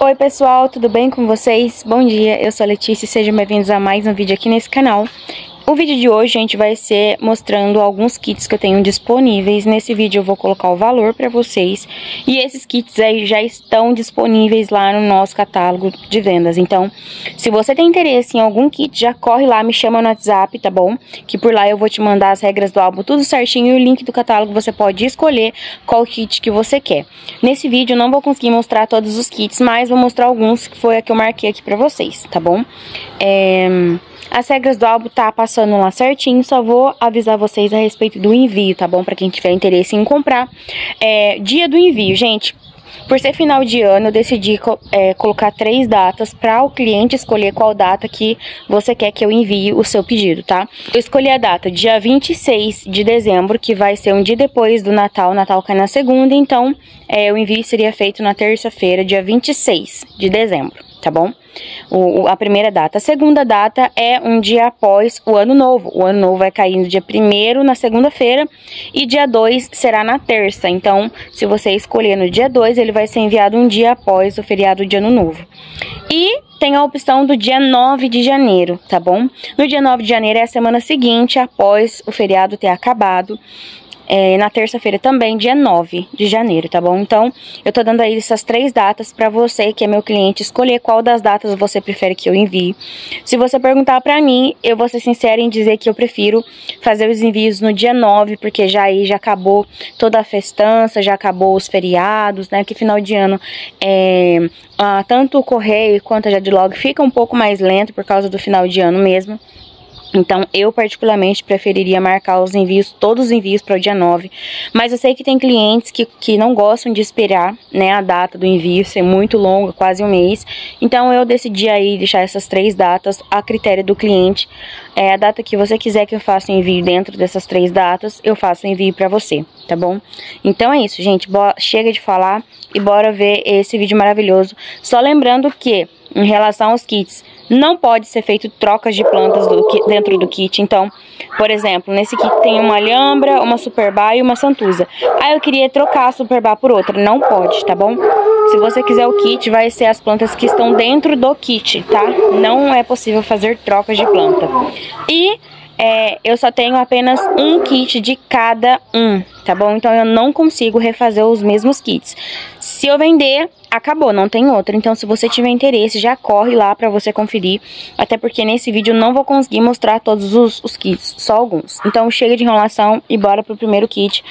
Oi pessoal, tudo bem com vocês? Bom dia, eu sou a Letícia e sejam bem-vindos a mais um vídeo aqui nesse canal. O vídeo de hoje, gente, vai ser mostrando alguns kits que eu tenho disponíveis. Nesse vídeo eu vou colocar o valor para vocês. E esses kits aí já estão disponíveis lá no nosso catálogo de vendas. Então, se você tem interesse em algum kit, já corre lá, me chama no WhatsApp, tá bom? Que por lá eu vou te mandar as regras do álbum tudo certinho e o link do catálogo você pode escolher qual kit que você quer. Nesse vídeo eu não vou conseguir mostrar todos os kits, mas vou mostrar alguns que foi a que eu marquei aqui pra vocês, tá bom? É... As regras do álbum tá passando lá certinho, só vou avisar vocês a respeito do envio, tá bom? Pra quem tiver interesse em comprar. É, dia do envio, gente. Por ser final de ano, eu decidi é, colocar três datas para o cliente escolher qual data que você quer que eu envie o seu pedido, tá? Eu escolhi a data dia 26 de dezembro, que vai ser um dia depois do Natal. Natal cai na segunda, então é, o envio seria feito na terça-feira, dia 26 de dezembro tá bom? O, a primeira data. A segunda data é um dia após o ano novo. O ano novo vai cair no dia 1 na segunda-feira e dia 2 será na terça. Então, se você escolher no dia 2, ele vai ser enviado um dia após o feriado de ano novo. E tem a opção do dia 9 de janeiro, tá bom? No dia 9 de janeiro é a semana seguinte após o feriado ter acabado é, na terça-feira também, dia 9 de janeiro, tá bom? Então, eu tô dando aí essas três datas pra você, que é meu cliente, escolher qual das datas você prefere que eu envie. Se você perguntar pra mim, eu vou ser sincera em dizer que eu prefiro fazer os envios no dia 9, porque já aí já acabou toda a festança, já acabou os feriados, né? Que final de ano é, ah, tanto o correio quanto a Jadlog fica um pouco mais lento por causa do final de ano mesmo. Então, eu particularmente preferiria marcar os envios, todos os envios para o dia 9. Mas eu sei que tem clientes que, que não gostam de esperar, né, a data do envio ser muito longa, quase um mês. Então, eu decidi aí deixar essas três datas a critério do cliente. É a data que você quiser que eu faça o envio dentro dessas três datas, eu faço o envio para você, tá bom? Então é isso, gente. chega de falar e bora ver esse vídeo maravilhoso. Só lembrando que, em relação aos kits, não pode ser feito trocas de plantas do, dentro do kit. Então, por exemplo, nesse kit tem uma alhambra, uma superbá e uma santuza. Aí eu queria trocar a superbá por outra. Não pode, tá bom? Se você quiser o kit, vai ser as plantas que estão dentro do kit, tá? Não é possível fazer trocas de planta. E é, eu só tenho apenas um kit de cada um, tá bom? Então eu não consigo refazer os mesmos kits. Se eu vender, acabou, não tem outro. Então se você tiver interesse, já corre lá pra você conferir. Até porque nesse vídeo eu não vou conseguir mostrar todos os, os kits, só alguns. Então chega de enrolação e bora pro primeiro kit.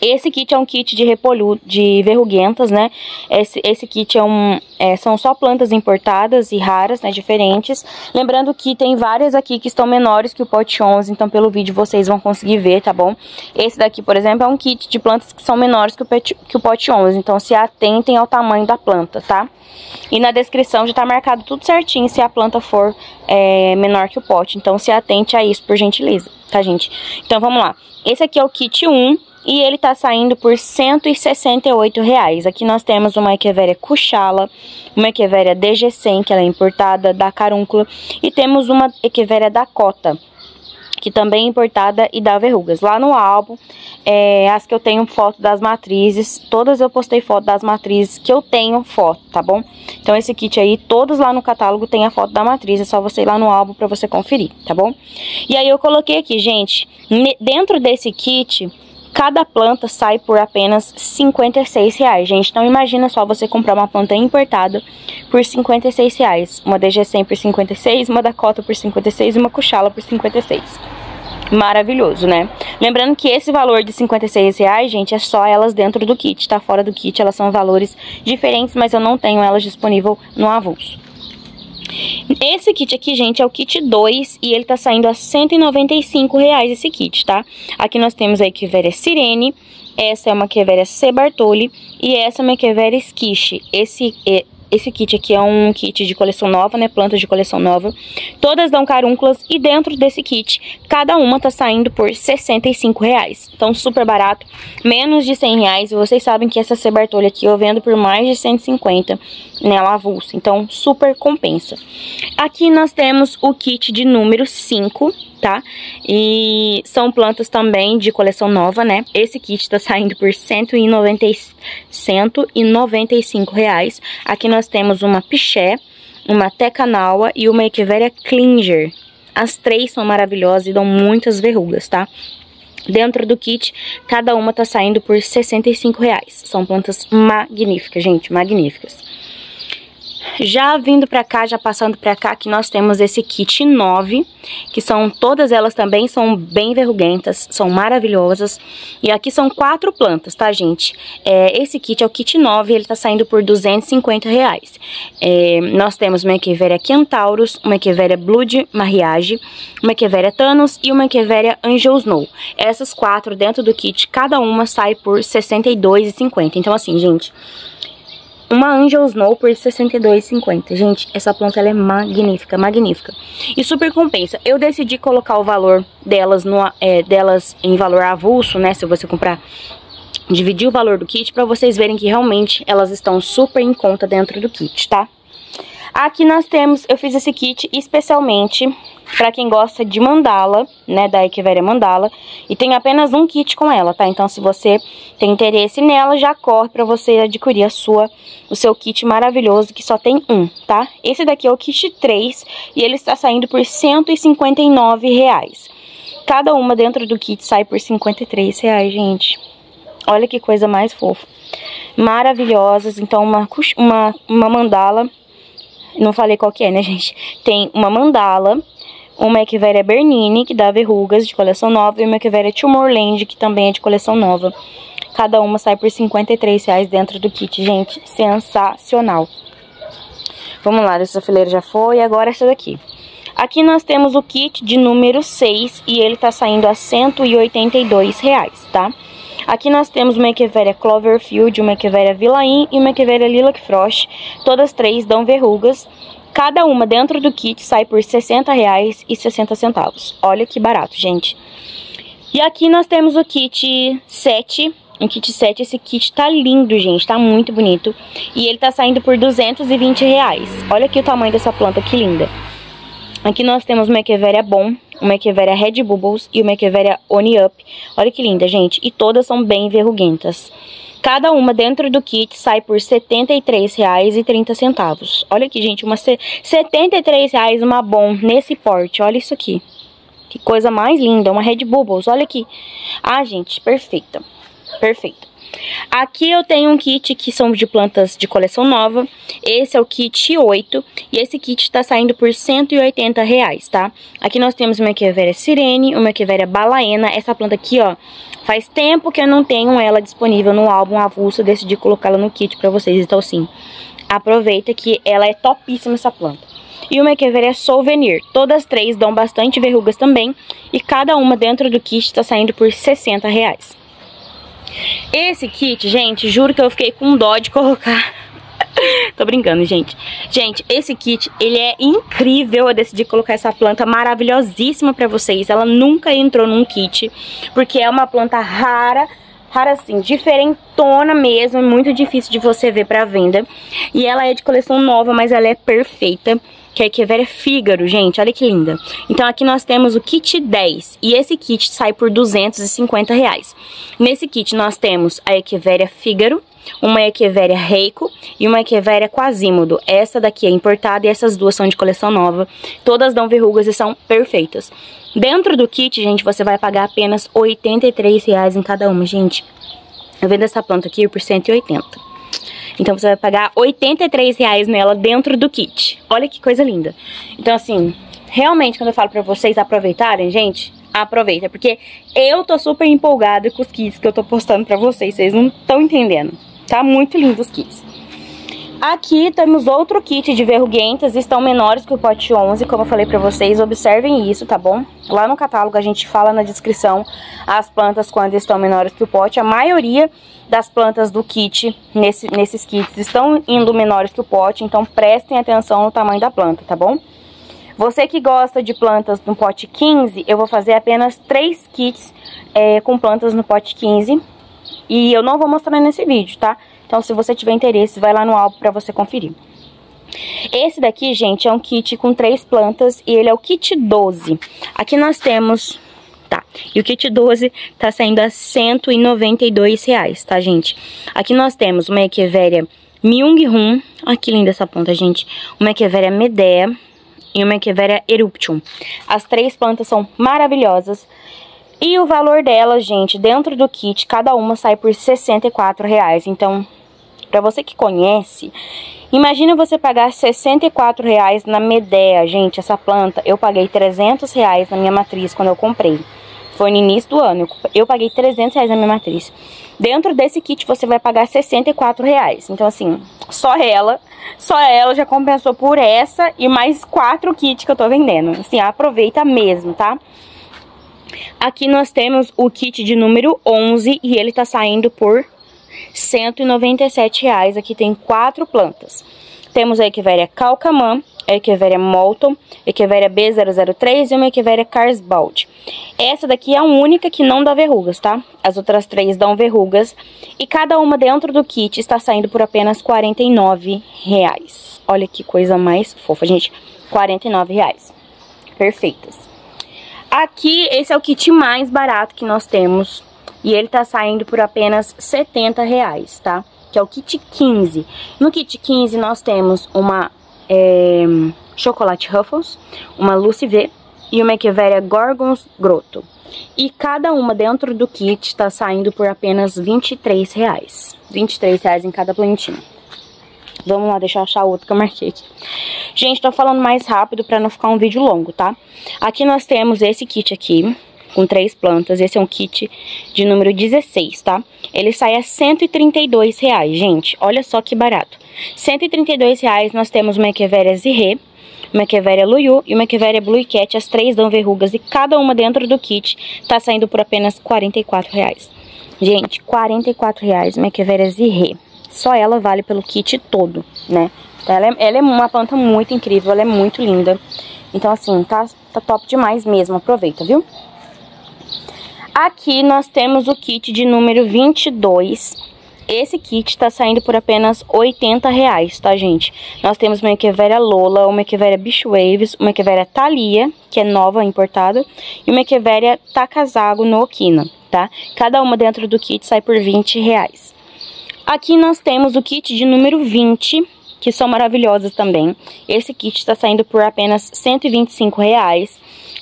Esse kit é um kit de repolho, de verruguentas, né? Esse, esse kit é um, é, são só plantas importadas e raras, né? Diferentes. Lembrando que tem várias aqui que estão menores que o pote 11, então pelo vídeo vocês vão conseguir ver, tá bom? Esse daqui, por exemplo, é um kit de plantas que são menores que o, pet, que o pote 11, então se atentem ao tamanho da planta, tá? E na descrição já tá marcado tudo certinho se a planta for é, menor que o pote, então se atente a isso, por gentileza, tá, gente? Então vamos lá. Esse aqui é o kit 1, e ele tá saindo por 168 reais. Aqui nós temos uma Echeveria Cuchala, uma Echeveria DG100, que ela é importada da Carúncula, e temos uma Echeveria Dakota, que também é importada e dá verrugas. Lá no álbum, é, as que eu tenho foto das matrizes, todas eu postei foto das matrizes que eu tenho foto, tá bom? Então esse kit aí, todos lá no catálogo tem a foto da matriz, é só você ir lá no álbum pra você conferir, tá bom? E aí eu coloquei aqui, gente, dentro desse kit cada planta sai por apenas 56 reais, gente. Então imagina só você comprar uma planta importada por 56 reais. Uma DG100 por 56, uma Dakota por 56 e uma Cuchala por 56. Maravilhoso, né? Lembrando que esse valor de 56 reais, gente, é só elas dentro do kit, tá? Fora do kit elas são valores diferentes, mas eu não tenho elas disponível no avulso. Esse kit aqui, gente, é o kit 2 e ele tá saindo a 195 reais esse kit, tá? Aqui nós temos a Equiveria Sirene, essa é uma Equiveria C. Bartoli e essa é uma Equiveria Skish. Esse é esse kit aqui é um kit de coleção nova, né? Plantas de coleção nova. Todas dão carúnculas e dentro desse kit, cada uma tá saindo por 65 reais. Então, super barato, menos de 100 reais. E vocês sabem que essa C. Bartoli aqui eu vendo por mais de 150 nela avulsa. Então, super compensa. Aqui nós temos o kit de número 5 tá? E são plantas também de coleção nova, né? Esse kit tá saindo por 190, 195 reais. Aqui nós temos uma piché, uma Tecanawa e uma Echeveria Klinger. As três são maravilhosas e dão muitas verrugas, tá? Dentro do kit, cada uma tá saindo por 65 reais. São plantas magníficas, gente, magníficas. Já vindo pra cá, já passando pra cá, que nós temos esse kit 9, que são, todas elas também são bem verruguentas, são maravilhosas. E aqui são quatro plantas, tá, gente? É, esse kit é o kit 9, ele tá saindo por 250 reais. É, nós temos uma Echeveria Kentaurus, uma Echeveria Blood Mariage, uma Echeveria Thanos e uma Echeveria Angel Snow. Essas quatro dentro do kit, cada uma sai por R$ 62,50. Então, assim, gente... Uma Angel Snow por R$62,50. Gente, essa planta ela é magnífica, magnífica. E super compensa. Eu decidi colocar o valor delas, no, é, delas em valor avulso, né? Se você comprar dividir o valor do kit para vocês verem que realmente elas estão super em conta dentro do kit, tá? Aqui nós temos, eu fiz esse kit especialmente para quem gosta de mandala, né, da Echeveria Mandala, e tem apenas um kit com ela, tá? Então, se você tem interesse nela, já corre para você adquirir a sua, o seu kit maravilhoso, que só tem um, tá? Esse daqui é o kit 3 e ele está saindo por 159 reais. Cada uma dentro do kit sai por 53 reais, gente. Olha que coisa mais fofa. Maravilhosas, então uma, uma, uma mandala não falei qual que é, né, gente? Tem uma mandala, uma Echeveria Bernini, que dá verrugas, de coleção nova, e uma Echeveria Tomorrowland, que também é de coleção nova. Cada uma sai por 53 reais dentro do kit, gente. Sensacional. Vamos lá, essa fileira já foi, agora essa daqui. Aqui nós temos o kit de número 6 e ele tá saindo a 182 reais, tá? Aqui nós temos uma Echeveria Cloverfield, uma Echeveria Villain e uma Echeveria Lilac Frost. Todas três dão verrugas. Cada uma dentro do kit sai por R$ 60,60. Olha que barato, gente. E aqui nós temos o kit 7, um kit 7, esse kit tá lindo, gente, tá muito bonito. E ele tá saindo por 220 reais. Olha aqui o tamanho dessa planta, que linda. Aqui nós temos uma Echeveria Bom, uma Echeveria Red Bubbles e uma Echeveria Oni Up. Olha que linda, gente. E todas são bem verruguentas. Cada uma dentro do kit sai por R$ 73,30. Olha aqui, gente, uma R$ 73,00 uma bom nesse porte. Olha isso aqui. Que coisa mais linda, uma Red Bubbles, olha aqui. Ah, gente, perfeita. Perfeita. Aqui eu tenho um kit que são de plantas de coleção nova. Esse é o kit 8 e esse kit tá saindo por 180 reais, tá? Aqui nós temos uma Echeveria Sirene, uma Echeveria Balaena. Essa planta aqui, ó, faz tempo que eu não tenho ela disponível no álbum avulso. Eu decidi colocá-la no kit pra vocês, então sim. Aproveita que ela é topíssima essa planta. E uma Echeveria Souvenir. Todas três dão bastante verrugas também. E cada uma dentro do kit tá saindo por 60 reais. Esse kit, gente, juro que eu fiquei com dó de colocar. Tô brincando, gente. Gente, esse kit, ele é incrível. Eu decidi colocar essa planta maravilhosíssima pra vocês. Ela nunca entrou num kit, porque é uma planta rara, rara assim, diferentona mesmo, muito difícil de você ver pra venda. E ela é de coleção nova, mas ela é perfeita que é a Echeveria Fígaro, gente, olha que linda. Então aqui nós temos o kit 10, e esse kit sai por 250 reais. Nesse kit nós temos a Echeveria Fígaro, uma Echeveria Reiko e uma Echeveria Quasimodo. Essa daqui é importada e essas duas são de coleção nova. Todas dão verrugas e são perfeitas. Dentro do kit, gente, você vai pagar apenas 83 reais em cada uma, gente. Eu vendo essa planta aqui por 180. Então você vai pagar 83 reais nela dentro do kit. Olha que coisa linda. Então assim, realmente quando eu falo pra vocês aproveitarem, gente, aproveita. Porque eu tô super empolgada com os kits que eu tô postando pra vocês. Vocês não estão entendendo. Tá muito lindo os kits. Aqui temos outro kit de verruguentas, estão menores que o pote 11, como eu falei pra vocês, observem isso, tá bom? Lá no catálogo a gente fala na descrição as plantas quando estão menores que o pote, a maioria das plantas do kit, nesse, nesses kits, estão indo menores que o pote, então prestem atenção no tamanho da planta, tá bom? Você que gosta de plantas no pote 15, eu vou fazer apenas 3 kits é, com plantas no pote 15, e eu não vou mostrar nesse vídeo, tá? Então, se você tiver interesse, vai lá no álbum para você conferir. Esse daqui, gente, é um kit com três plantas e ele é o kit 12. Aqui nós temos tá? E o kit 12 tá saindo a 192 reais, tá, gente? Aqui nós temos uma Echeveria Myung-Hun, olha que linda essa planta, gente. Uma Echeveria Medea e uma Echeveria Eruption. As três plantas são maravilhosas. E o valor delas, gente, dentro do kit, cada uma sai por 64 reais. Então, pra você que conhece, imagina você pagar 64 reais na Medea, gente, essa planta. Eu paguei 300 reais na minha matriz quando eu comprei. Foi no início do ano. Eu paguei 300 reais na minha matriz. Dentro desse kit você vai pagar 64 reais. Então, assim, só ela, só ela já compensou por essa e mais quatro kits que eu tô vendendo. Assim, aproveita mesmo, tá? Aqui nós temos o kit de número 11 e ele tá saindo por 197 reais. Aqui tem quatro plantas. Temos a Equiveria Calcamã, Echeveria Molton, Echeveria B003 e uma Echeveria Carsbald. Essa daqui é a única que não dá verrugas, tá? As outras três dão verrugas e cada uma dentro do kit está saindo por apenas R$ reais. Olha que coisa mais fofa, gente. R$ reais. Perfeitas. Aqui, esse é o kit mais barato que nós temos e ele tá saindo por apenas R$ reais, tá? Que é o kit 15. No kit 15 nós temos uma é, chocolate Ruffles, uma Lucy V e uma Echeveria Gorgons Grotto. E cada uma dentro do kit está saindo por apenas 23 reais. 23 reais em cada plantinha. Vamos lá, deixa eu achar outro que eu marquei aqui. Gente, tô falando mais rápido para não ficar um vídeo longo, tá? Aqui nós temos esse kit aqui, com três plantas. Esse é um kit de número 16, tá? Ele sai a 132 reais, gente. Olha só que barato. 132 reais nós temos uma Echeveria Zirê, uma Echeveria Luyu e uma Echeveria Blue Cat. As três dão verrugas e cada uma dentro do kit tá saindo por apenas 44 reais. Gente, 44 reais uma Echeveria Zirê. Só ela vale pelo kit todo, né? Ela é, ela é uma planta muito incrível, ela é muito linda. Então, assim, tá, tá top demais mesmo. Aproveita, viu? Aqui nós temos o kit de número 22. Esse kit está saindo por apenas 80 reais, tá, gente? Nós temos uma Echeveria Lola, uma Echeveria Beach Waves, uma Echeveria Thalia, que é nova, importada, e uma Echeveria Takazago no Okina, tá? Cada uma dentro do kit sai por 20 reais. Aqui nós temos o kit de número 20, que são maravilhosas também. Esse kit está saindo por apenas 125 reais.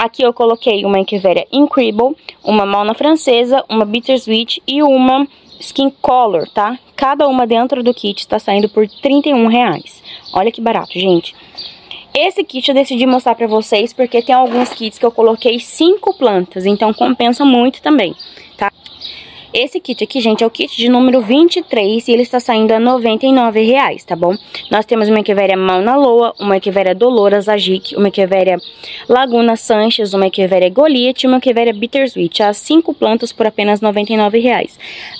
Aqui eu coloquei uma Echeveria Incredible, uma Malna Francesa, uma Bittersweet e uma Skin Color, tá? Cada uma dentro do kit está saindo por 31,00 reais. Olha que barato, gente. Esse kit eu decidi mostrar pra vocês porque tem alguns kits que eu coloquei cinco plantas, então compensa muito também, tá? Esse kit aqui, gente, é o kit de número 23 e ele está saindo a R$ 99,00, tá bom? Nós temos uma Echeveria Mauna Loa, uma Echeveria Dolores Agic, uma Echeveria Laguna Sanches, uma Echeveria Goliath e uma Echeveria Bittersweet. As cinco plantas por apenas R$ 99,00.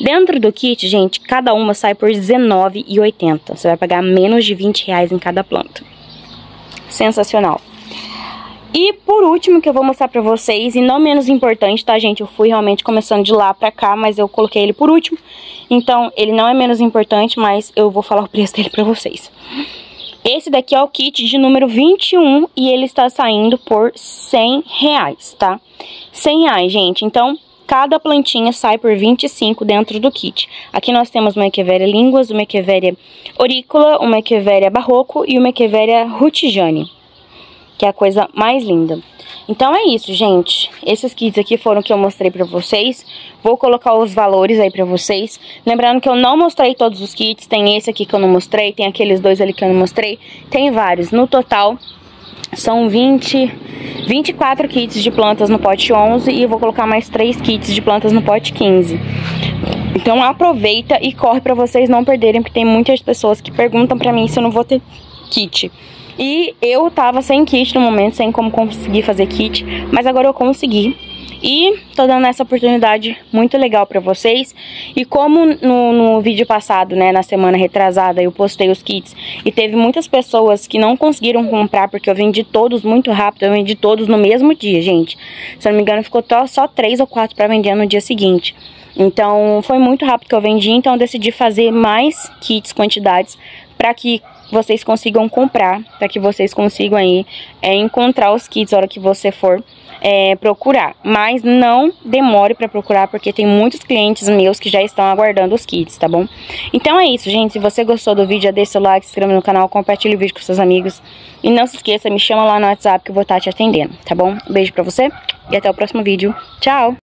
Dentro do kit, gente, cada uma sai por R$ 19,80. Você vai pagar menos de R$ 20,00 em cada planta. Sensacional. E por último que eu vou mostrar pra vocês, e não menos importante, tá gente? Eu fui realmente começando de lá pra cá, mas eu coloquei ele por último. Então, ele não é menos importante, mas eu vou falar o preço dele pra vocês. Esse daqui é o kit de número 21 e ele está saindo por 100 reais, tá? 100 reais, gente. Então, cada plantinha sai por 25 dentro do kit. Aqui nós temos uma Echeveria Línguas, uma Echeveria Orícola, uma Echeveria Barroco e uma Echeveria Rutijane que é a coisa mais linda. Então é isso, gente. Esses kits aqui foram que eu mostrei pra vocês. Vou colocar os valores aí pra vocês. Lembrando que eu não mostrei todos os kits. Tem esse aqui que eu não mostrei, tem aqueles dois ali que eu não mostrei. Tem vários. No total, são 20, 24 kits de plantas no pote 11 e eu vou colocar mais 3 kits de plantas no pote 15. Então aproveita e corre pra vocês não perderem, porque tem muitas pessoas que perguntam pra mim se eu não vou ter kit. E eu tava sem kit no momento, sem como conseguir fazer kit, mas agora eu consegui. E tô dando essa oportunidade muito legal pra vocês. E como no, no, vídeo passado, né, na semana retrasada, eu postei os kits e teve muitas pessoas que não conseguiram comprar porque eu vendi todos muito rápido, eu vendi todos no mesmo dia, gente. Se eu não me engano, ficou só três ou quatro pra vender no dia seguinte. Então, foi muito rápido que eu vendi, então eu decidi fazer mais kits, quantidades, para que vocês consigam comprar, para que vocês consigam aí é, encontrar os kits na hora que você for é, procurar. Mas não demore para procurar, porque tem muitos clientes meus que já estão aguardando os kits, tá bom? Então é isso, gente. Se você gostou do vídeo, deixa o like, se inscreva no canal, compartilhe o vídeo com seus amigos. E não se esqueça, me chama lá no WhatsApp que eu vou estar te atendendo, tá bom? Um beijo pra você e até o próximo vídeo. Tchau!